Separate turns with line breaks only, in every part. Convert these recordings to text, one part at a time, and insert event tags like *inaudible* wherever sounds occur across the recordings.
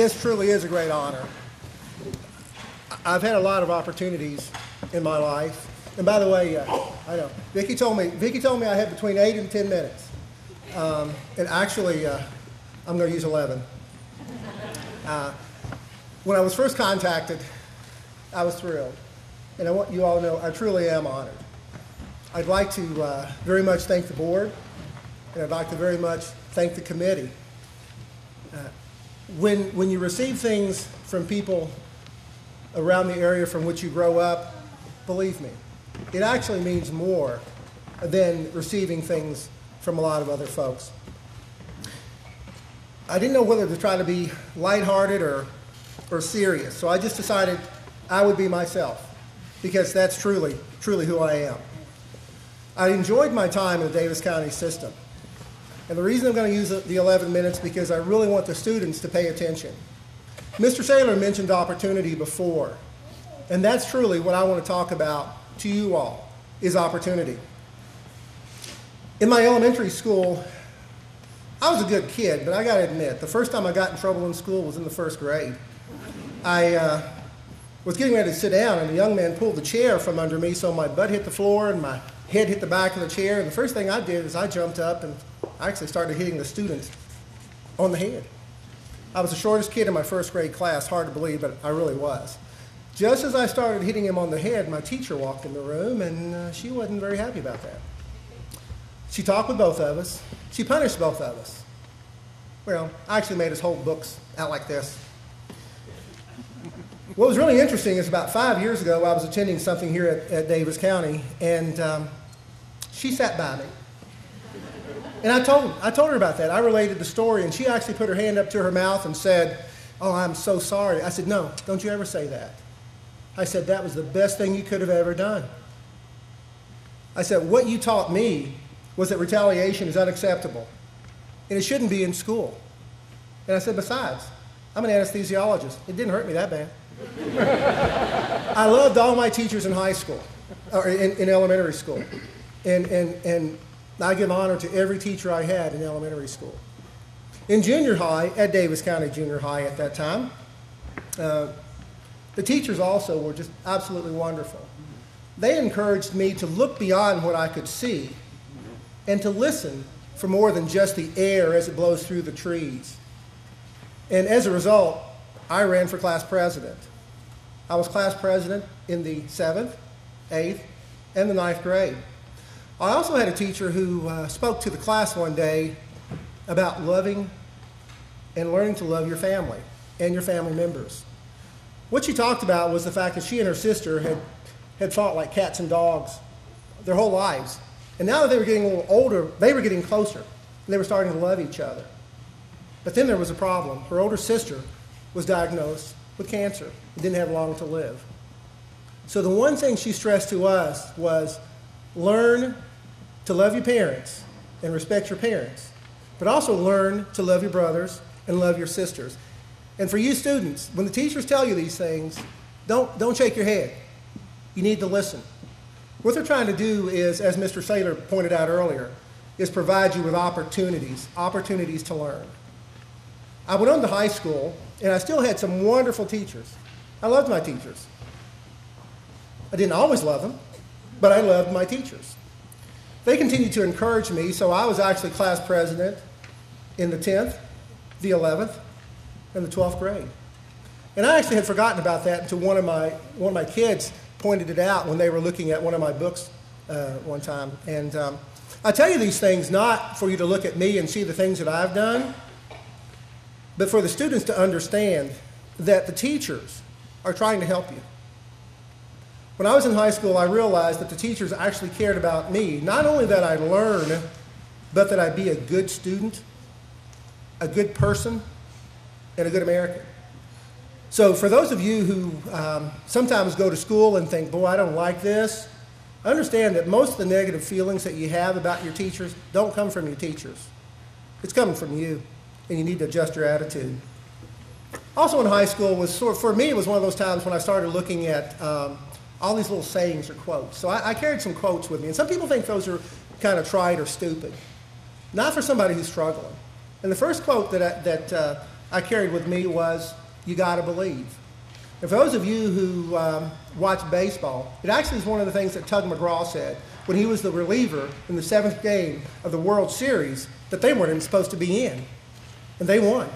this truly is a great honor. I've had a lot of opportunities in my life, and by the way, uh, I know Vicki told me Vicki told me I had between eight and ten minutes, um, and actually, uh, I'm going to use eleven. Uh, when I was first contacted, I was thrilled, and I want you all to know I truly am honored. I'd like to uh, very much thank the board, and I'd like to very much thank the committee. When, when you receive things from people around the area from which you grow up, believe me, it actually means more than receiving things from a lot of other folks. I didn't know whether to try to be lighthearted or, or serious, so I just decided I would be myself because that's truly, truly who I am. I enjoyed my time in the Davis County system. And the reason I'm going to use the 11 minutes because I really want the students to pay attention. Mr. Saylor mentioned opportunity before, and that's truly what I want to talk about to you all is opportunity. In my elementary school, I was a good kid, but I got to admit, the first time I got in trouble in school was in the first grade. I uh, was getting ready to sit down, and a young man pulled the chair from under me, so my butt hit the floor and my head hit the back of the chair. And the first thing I did is I jumped up and I actually started hitting the students on the head. I was the shortest kid in my first grade class, hard to believe, but I really was. Just as I started hitting him on the head, my teacher walked in the room, and uh, she wasn't very happy about that. She talked with both of us. She punished both of us. Well, I actually made us hold books out like this. What was really interesting is about five years ago, I was attending something here at, at Davis County, and um, she sat by me. And I told, I told her about that. I related the story, and she actually put her hand up to her mouth and said, Oh, I'm so sorry. I said, No, don't you ever say that. I said, That was the best thing you could have ever done. I said, What you taught me was that retaliation is unacceptable, and it shouldn't be in school. And I said, Besides, I'm an anesthesiologist. It didn't hurt me that bad. *laughs* I loved all my teachers in high school, or in, in elementary school. And, and, and I give honor to every teacher I had in elementary school. In junior high, at Davis County Junior High at that time, uh, the teachers also were just absolutely wonderful. They encouraged me to look beyond what I could see and to listen for more than just the air as it blows through the trees. And as a result, I ran for class president. I was class president in the seventh, eighth, and the ninth grade. I also had a teacher who uh, spoke to the class one day about loving and learning to love your family and your family members. What she talked about was the fact that she and her sister had, had fought like cats and dogs their whole lives. And now that they were getting a little older, they were getting closer. They were starting to love each other. But then there was a problem. Her older sister was diagnosed with cancer and didn't have long to live. So the one thing she stressed to us was learn to love your parents and respect your parents, but also learn to love your brothers and love your sisters. And for you students, when the teachers tell you these things, don't, don't shake your head. You need to listen. What they're trying to do is, as Mr. Saylor pointed out earlier, is provide you with opportunities, opportunities to learn. I went on to high school, and I still had some wonderful teachers. I loved my teachers. I didn't always love them, but I loved my teachers. They continued to encourage me, so I was actually class president in the 10th, the 11th, and the 12th grade. And I actually had forgotten about that until one of my, one of my kids pointed it out when they were looking at one of my books uh, one time. And um, I tell you these things not for you to look at me and see the things that I've done, but for the students to understand that the teachers are trying to help you. When I was in high school, I realized that the teachers actually cared about me. Not only that I learn, but that I be a good student, a good person, and a good American. So, for those of you who um, sometimes go to school and think, boy, I don't like this, understand that most of the negative feelings that you have about your teachers don't come from your teachers. It's coming from you, and you need to adjust your attitude. Also, in high school, was sort for me, it was one of those times when I started looking at um, all these little sayings or quotes. So I, I carried some quotes with me. And some people think those are kind of trite or stupid. Not for somebody who's struggling. And the first quote that I, that, uh, I carried with me was, You got to believe. And for those of you who um, watch baseball, it actually is one of the things that Tug McGraw said when he was the reliever in the seventh game of the World Series that they weren't even supposed to be in. And they won.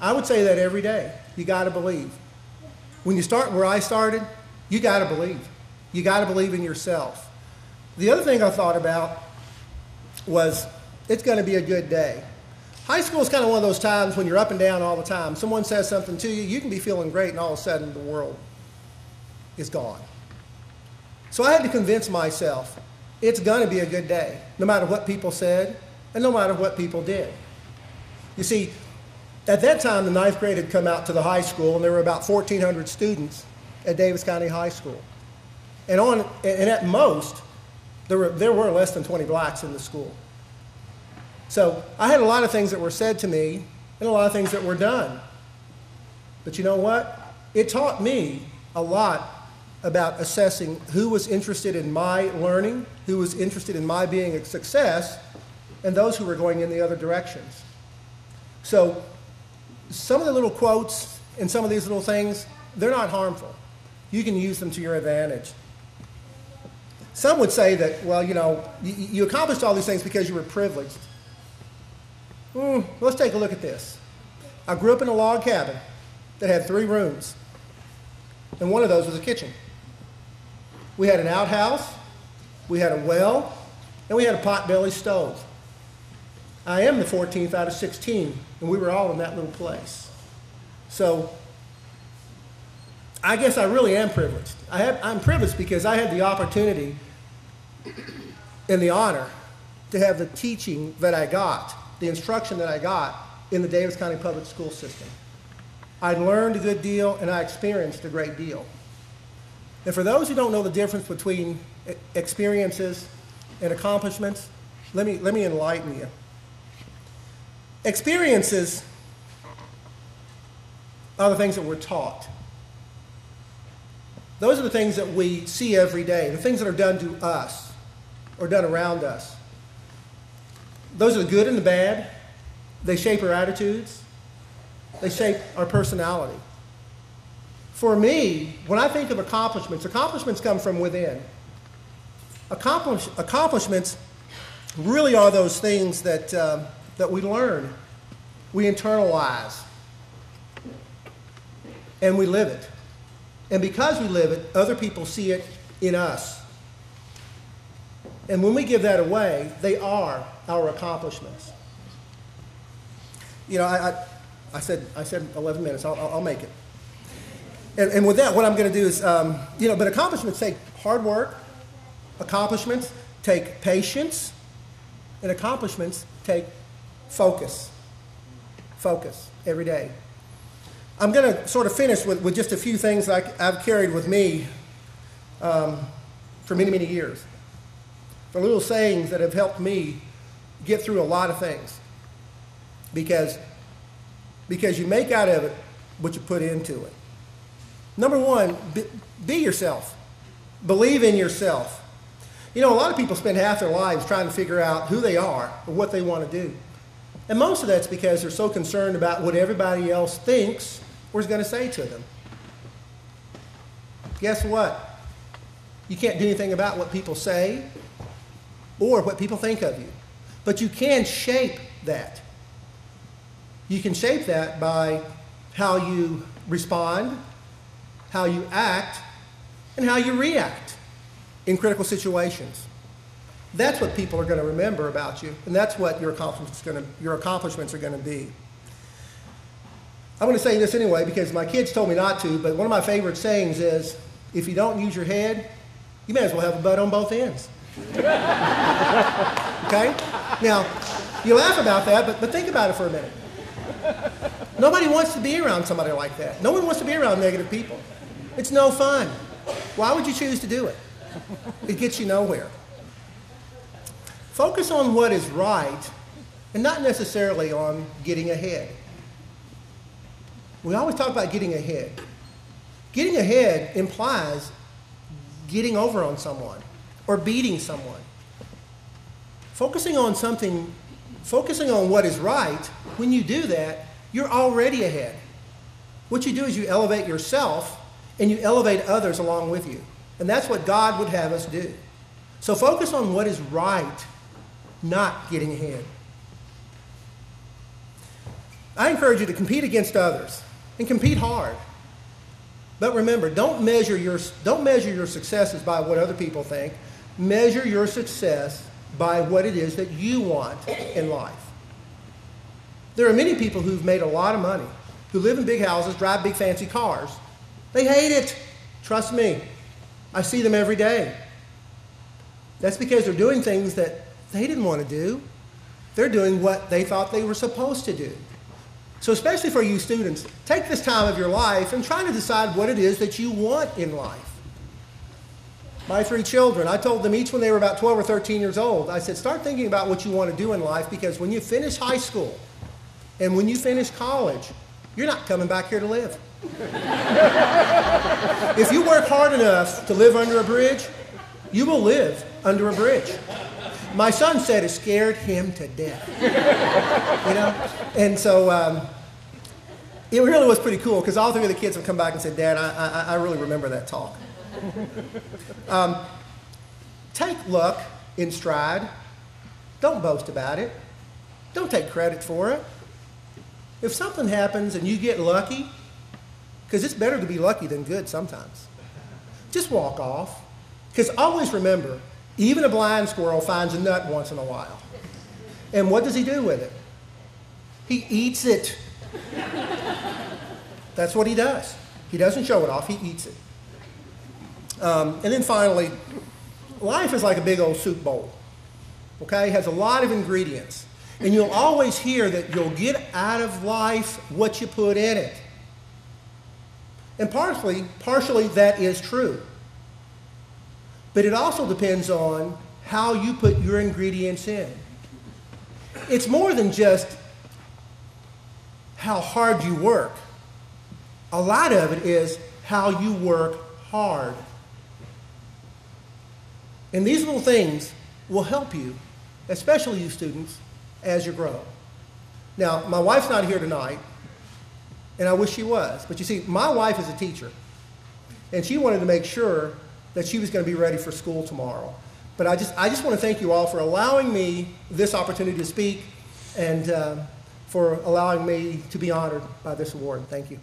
I would say that every day. You got to believe. When you start where I started, you got to believe. You got to believe in yourself. The other thing I thought about was it's going to be a good day. High school is kind of one of those times when you're up and down all the time. Someone says something to you, you can be feeling great, and all of a sudden the world is gone. So I had to convince myself it's going to be a good day, no matter what people said and no matter what people did. You see, at that time, the ninth grade had come out to the high school, and there were about 1,400 students at Davis County High School. And, on, and at most, there were, there were less than 20 blacks in the school. So I had a lot of things that were said to me and a lot of things that were done. But you know what? It taught me a lot about assessing who was interested in my learning, who was interested in my being a success, and those who were going in the other directions. So some of the little quotes and some of these little things, they're not harmful. You can use them to your advantage. Some would say that, well, you know, you, you accomplished all these things because you were privileged. Mm, let's take a look at this. I grew up in a log cabin that had three rooms, and one of those was a kitchen. We had an outhouse, we had a well, and we had a potbelly stove. I am the 14th out of 16, and we were all in that little place. So I guess I really am privileged. I have, I'm privileged because I had the opportunity and the honor to have the teaching that I got, the instruction that I got in the Davis County Public School System. I learned a good deal and I experienced a great deal. And for those who don't know the difference between experiences and accomplishments, let me, let me enlighten you. Experiences are the things that we're taught. Those are the things that we see every day, the things that are done to us or done around us. Those are the good and the bad. They shape our attitudes, they shape our personality. For me, when I think of accomplishments, accomplishments come from within. Accomplish, accomplishments really are those things that. Um, that we learn, we internalize, and we live it. And because we live it, other people see it in us. And when we give that away, they are our accomplishments. You know, I, I, I said, I said 11 minutes, I'll, I'll make it. And, and with that, what I'm going to do is, um, you know, but accomplishments take hard work, accomplishments take patience, and accomplishments take focus. Focus every day. I'm going to sort of finish with, with just a few things I, have carried with me um, for many, many years. For little sayings that have helped me get through a lot of things. Because, because you make out of it what you put into it. Number one, be, be yourself. Believe in yourself. You know, a lot of people spend half their lives trying to figure out who they are or what they want to do. And most of that's because they're so concerned about what everybody else thinks is going to say to them. Guess what? You can't do anything about what people say or what people think of you. But you can shape that. You can shape that by how you respond, how you act, and how you react in critical situations. That's what people are going to remember about you, and that's what your accomplishments, to, your accomplishments are going to be. I'm going to say this anyway because my kids told me not to, but one of my favorite sayings is if you don't use your head, you may as well have a butt on both ends. *laughs* okay? Now, you laugh about that, but, but think about it for a minute. Nobody wants to be around somebody like that. No one wants to be around negative people. It's no fun. Why would you choose to do it? It gets you nowhere. Focus on what is right and not necessarily on getting ahead. We always talk about getting ahead. Getting ahead implies getting over on someone or beating someone. Focusing on something, focusing on what is right, when you do that, you're already ahead. What you do is you elevate yourself and you elevate others along with you. And that's what God would have us do. So focus on what is right, not getting ahead. I encourage you to compete against others and compete hard. But remember, don't measure your, don't measure your successes by what other people think. Measure your success by what it is that you want in life. There are many people who've made a lot of money, who live in big houses, drive big fancy cars. They hate it. Trust me. I see them every day. That's because they're doing things that they didn't want to do. They're doing what they thought they were supposed to do. So, especially for you students, take this time of your life and try to decide what it is that you want in life. My three children, I told them each when they were about 12 or 13 years old, I said, start thinking about what you want to do in life because when you finish high school and when you finish college, you're not coming back here to live. *laughs* if you work hard enough to live under a bridge, you will live under a bridge. My son said it scared him to death. you know? And so um, it really was pretty cool because all three of the kids have come back and said, Dad, I, I, I really remember that talk. Um, take luck in stride. Don't boast about it. Don't take credit for it. If something happens and you get lucky, because it's better to be lucky than good sometimes, just walk off. Because always remember, even a blind squirrel finds a nut once in a while. And what does he do with it? He eats it. That's what he does. He doesn't show it off, he eats it. Um, and then finally, life is like a big old soup bowl. Okay? It has a lot of ingredients. And you'll always hear that you'll get out of life what you put in it. And partially, partially that is true. But it also depends on how you put your ingredients in. It's more than just how hard you work. A lot of it is how you work hard. And these little things will help you, especially you students, as you grow. Now, my wife's not here tonight, and I wish she was. But you see, my wife is a teacher, and she wanted to make sure that she was going to be ready for school tomorrow. But I just, I just want to thank you all for allowing me this opportunity to speak and uh, for allowing me to be honored by this award. Thank you.